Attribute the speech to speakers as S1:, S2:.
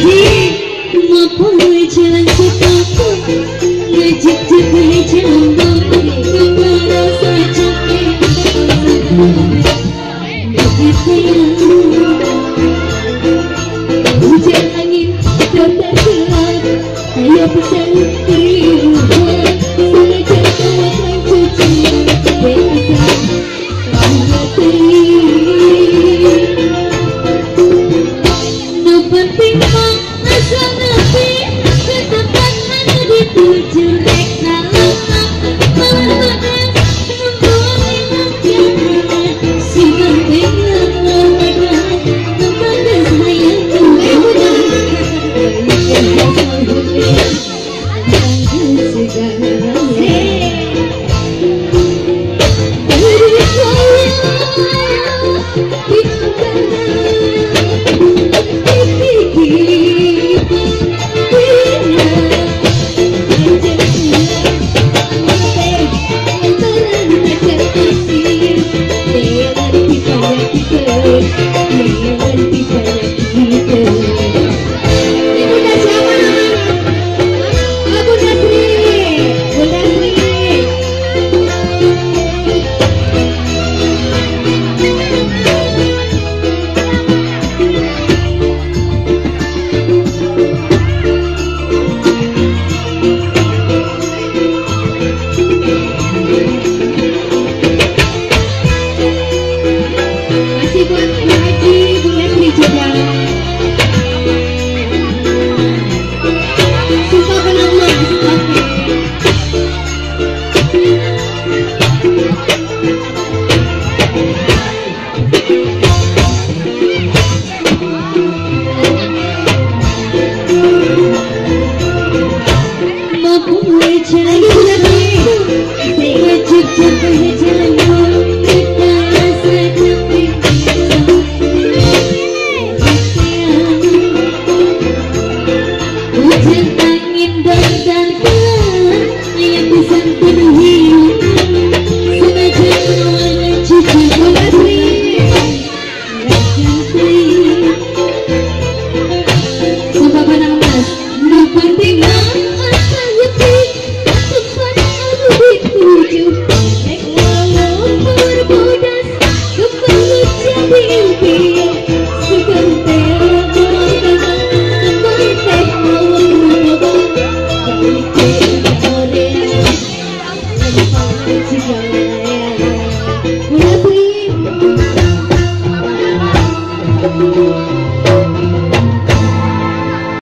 S1: jadi Mampu gue jalan
S2: cepat Ngajak
S1: gue jalan mampu
S2: Kamu rasa capek
S1: Tapi
S2: sayang Hujan angin Kau tak gelap Ayo pesan